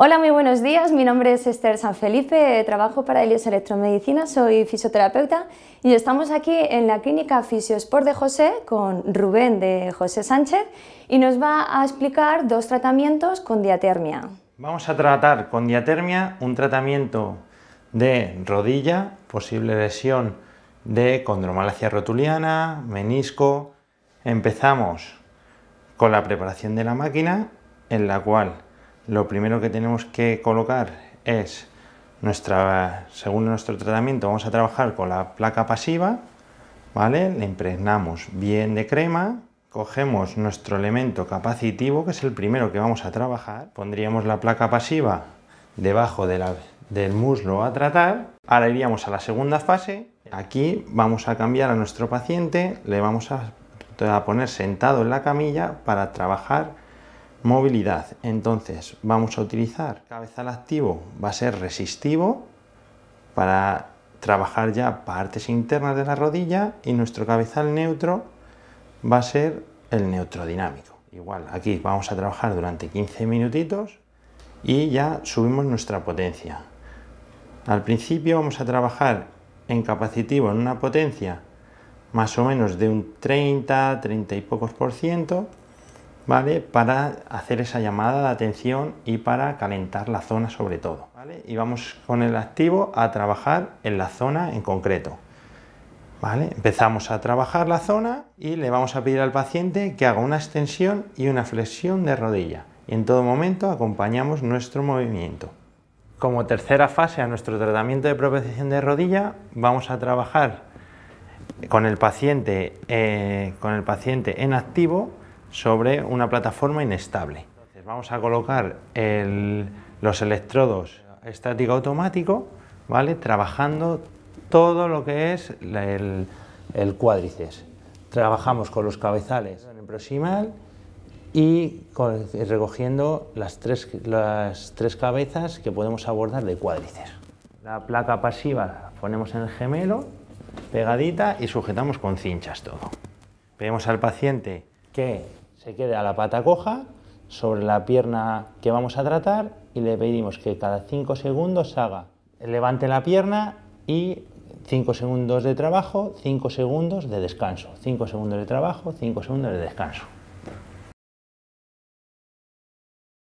Hola, muy buenos días. Mi nombre es Esther San Felipe, trabajo para Helios Electromedicina, soy fisioterapeuta y estamos aquí en la clínica Fisiosport de José con Rubén de José Sánchez y nos va a explicar dos tratamientos con diatermia. Vamos a tratar con diatermia un tratamiento de rodilla, posible lesión de condromalacia rotuliana, menisco. Empezamos con la preparación de la máquina en la cual lo primero que tenemos que colocar es nuestra, según nuestro tratamiento, vamos a trabajar con la placa pasiva, ¿vale? Le impregnamos bien de crema, cogemos nuestro elemento capacitivo, que es el primero que vamos a trabajar, pondríamos la placa pasiva debajo del muslo a tratar, ahora iríamos a la segunda fase, aquí vamos a cambiar a nuestro paciente, le vamos a poner sentado en la camilla para trabajar Movilidad. Entonces vamos a utilizar cabezal activo, va a ser resistivo para trabajar ya partes internas de la rodilla y nuestro cabezal neutro va a ser el neutrodinamico. Igual, aquí vamos a trabajar durante 15 minutitos y ya subimos nuestra potencia. Al principio vamos a trabajar en capacitivo en una potencia más o menos de un 30, 30 y pocos por ciento ¿vale? Para hacer esa llamada de atención y para calentar la zona sobre todo, ¿vale? Y vamos con el activo a trabajar en la zona en concreto, ¿vale? Empezamos a trabajar la zona y le vamos a pedir al paciente que haga una extensión y una flexión de rodilla. Y en todo momento acompañamos nuestro movimiento. Como tercera fase a nuestro tratamiento de propiciación de rodilla, vamos a trabajar con el paciente, eh, con el paciente en activo sobre una plataforma inestable. vamos a colocar los electrodos estático automático, ¿vale? trabajando todo lo que es el, cuádriceps. Trabajamos con los cabezales en el proximal y recogiendo las tres, las tres cabezas que podemos abordar de cuádriceps. La placa pasiva ponemos en el gemelo, pegadita y sujetamos con cinchas todo. Vemos al paciente que se quede a la pata coja sobre la pierna que vamos a tratar y le pedimos que cada 5 segundos haga, levante la pierna y 5 segundos de trabajo, 5 segundos de descanso, 5 segundos de trabajo, 5 segundos de descanso.